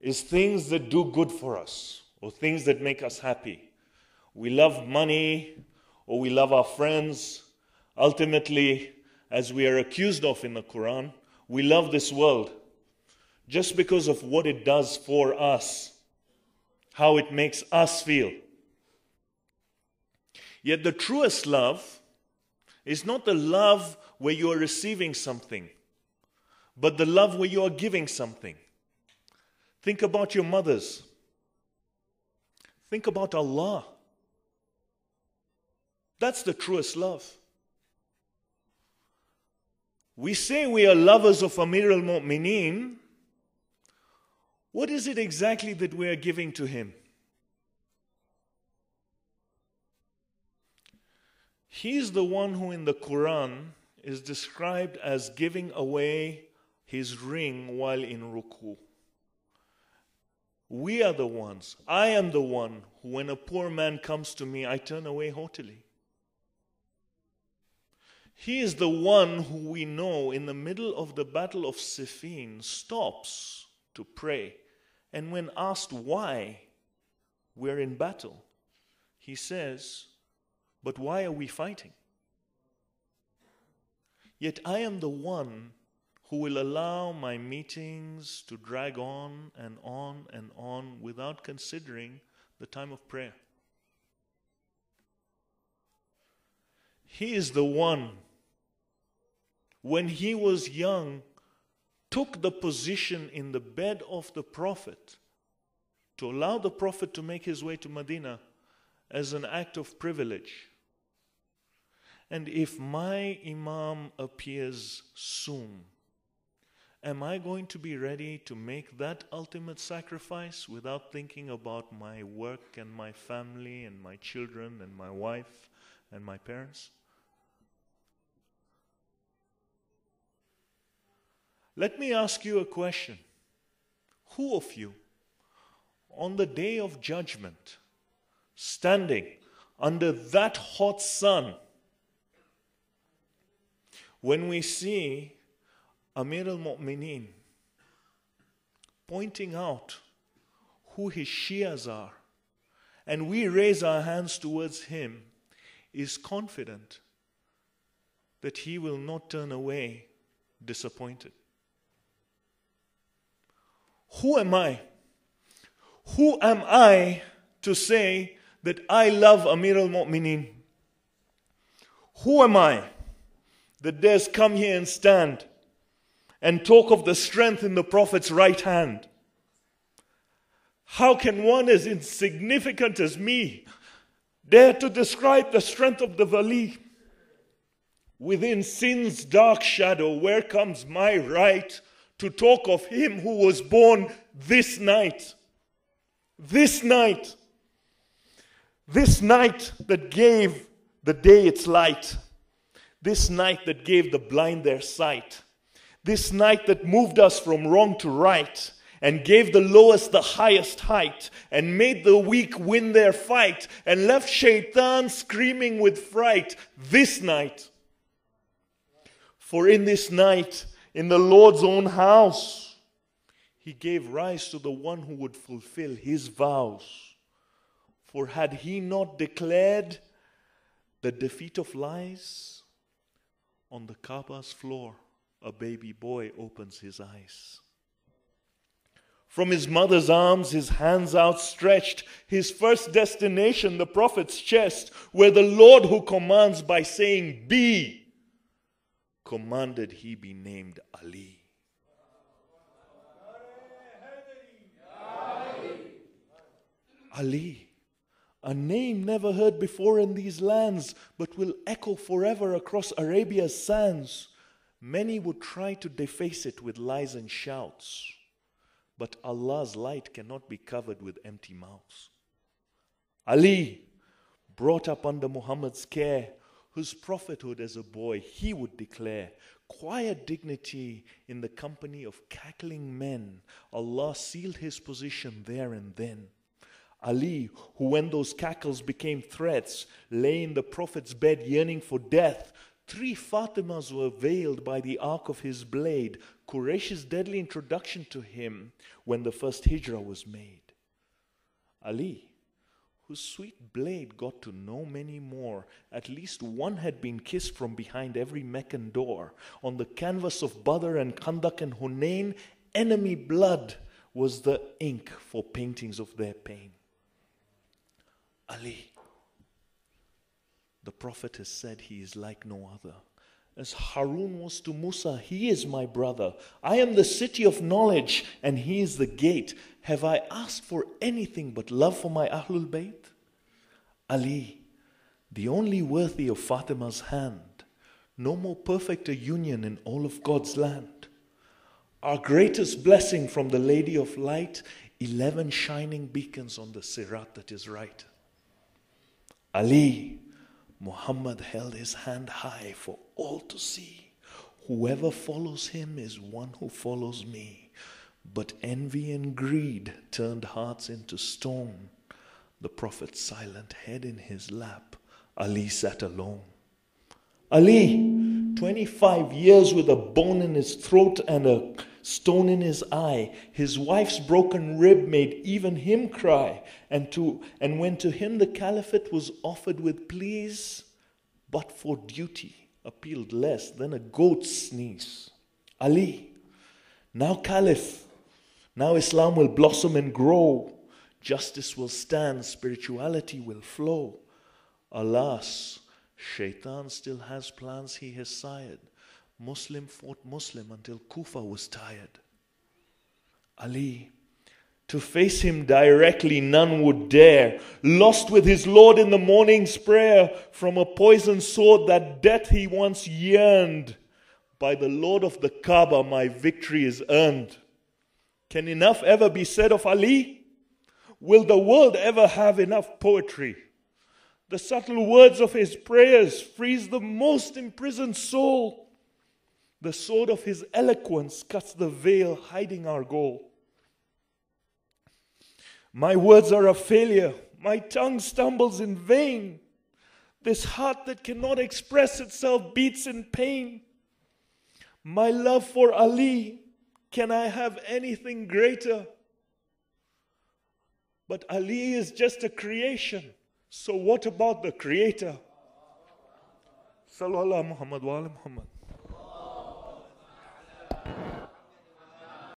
is things that do good for us or things that make us happy. We love money or we love our friends. Ultimately, as we are accused of in the Quran, we love this world just because of what it does for us, how it makes us feel. Yet the truest love is not the love where you are receiving something, but the love where you are giving something. Think about your mothers. Think about Allah. That's the truest love. We say we are lovers of Amir al Mu'mineen. What is it exactly that we are giving to him? He's the one who in the Quran is described as giving away his ring while in ruku. We are the ones. I am the one who, when a poor man comes to me, I turn away haughtily. He is the one who we know in the middle of the battle of Siffin stops to pray. And when asked why we're in battle, he says, But why are we fighting? Yet I am the one who will allow my meetings to drag on and on and on without considering the time of prayer. He is the one, when he was young, took the position in the bed of the Prophet to allow the Prophet to make his way to Medina as an act of privilege. And if my Imam appears soon, Am I going to be ready to make that ultimate sacrifice without thinking about my work and my family and my children and my wife and my parents? Let me ask you a question. Who of you, on the day of judgment, standing under that hot sun, when we see Amir al Mu'mineen pointing out who his Shias are, and we raise our hands towards him, is confident that he will not turn away disappointed. Who am I? Who am I to say that I love Amir al Mu'mineen? Who am I that dares come here and stand and talk of the strength in the Prophet's right hand. How can one as insignificant as me dare to describe the strength of the vali? Within sin's dark shadow, where comes my right to talk of him who was born this night? This night. This night that gave the day its light. This night that gave the blind their sight this night that moved us from wrong to right and gave the lowest the highest height and made the weak win their fight and left shaitan screaming with fright this night. For in this night, in the Lord's own house, he gave rise to the one who would fulfill his vows. For had he not declared the defeat of lies on the Kaaba's floor? A baby boy opens his eyes. From his mother's arms, his hands outstretched, his first destination, the prophet's chest, where the Lord who commands by saying, Be, commanded he be named Ali. Ali, a name never heard before in these lands, but will echo forever across Arabia's sands. Many would try to deface it with lies and shouts, but Allah's light cannot be covered with empty mouths. Ali, brought up under Muhammad's care, whose prophethood as a boy he would declare, quiet dignity in the company of cackling men, Allah sealed his position there and then. Ali, who when those cackles became threats, lay in the Prophet's bed yearning for death, Three Fatimas were veiled by the arc of his blade, Quraysh's deadly introduction to him when the first hijrah was made. Ali, whose sweet blade got to know many more, at least one had been kissed from behind every Meccan door. On the canvas of Badr and Khandak and Hunain, enemy blood was the ink for paintings of their pain. Ali, the Prophet has said he is like no other. As Harun was to Musa, he is my brother. I am the city of knowledge, and he is the gate. Have I asked for anything but love for my Ahlul Bayt? Ali, the only worthy of Fatima's hand, no more perfect a union in all of God's land. Our greatest blessing from the Lady of Light, 11 shining beacons on the Sirat that is right. Ali, Muhammad held his hand high for all to see. Whoever follows him is one who follows me. But envy and greed turned hearts into stone. The Prophet's silent head in his lap, Ali sat alone. Ali, 25 years with a bone in his throat and a stone in his eye. His wife's broken rib made even him cry. And, to, and when to him the caliphate was offered with pleas, but for duty, appealed less than a goat's sneeze. Ali, now caliph, now Islam will blossom and grow. Justice will stand, spirituality will flow. Alas, Shaitan still has plans he has sired. Muslim fought Muslim until Kufa was tired. Ali, to face him directly none would dare. Lost with his Lord in the morning's prayer, from a poisoned sword that death he once yearned. By the Lord of the Kaaba, my victory is earned. Can enough ever be said of Ali? Will the world ever have enough poetry? The subtle words of his prayers freeze the most imprisoned soul. The sword of his eloquence cuts the veil hiding our goal. My words are a failure. My tongue stumbles in vain. This heart that cannot express itself beats in pain. My love for Ali, can I have anything greater? But Ali is just a creation. So what about the creator? Sallallahu Muhammad wa Muhammad.